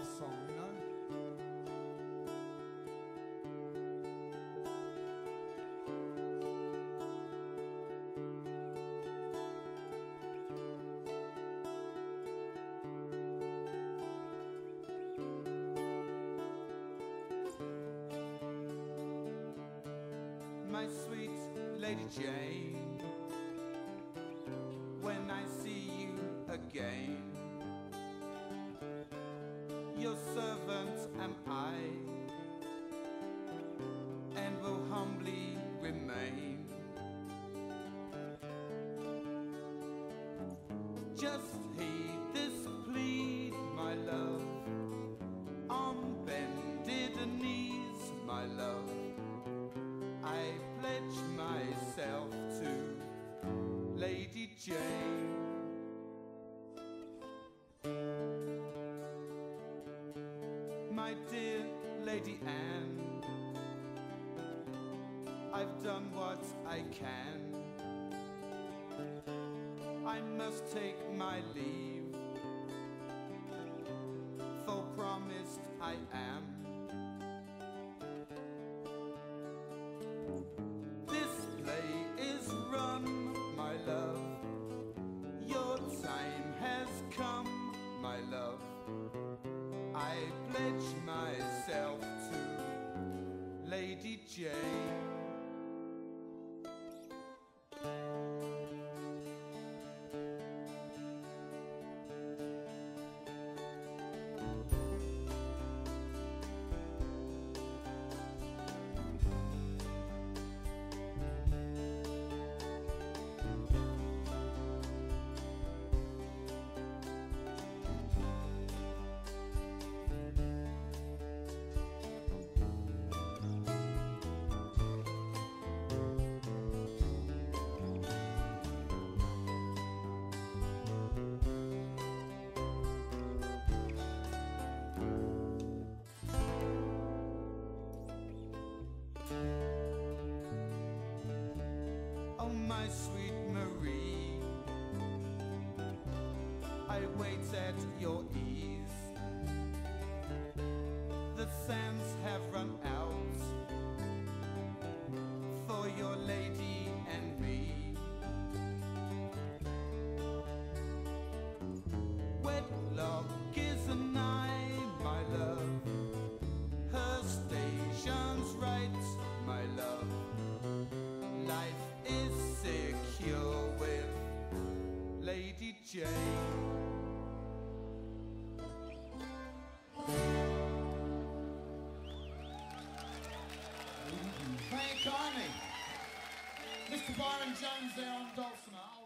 love song, you know? My sweet Lady Jane your servant am I, and will humbly remain. Just heed My dear Lady Anne, I've done what I can. I must take my leave, for promised I am. I pledge my sweet Marie, I wait at your ease. The sands have run out for your lady and me. Wedlock is a nigh, my love. Her station's right, my love. Thank you. Mr. Brian Jones there on Dulcimer.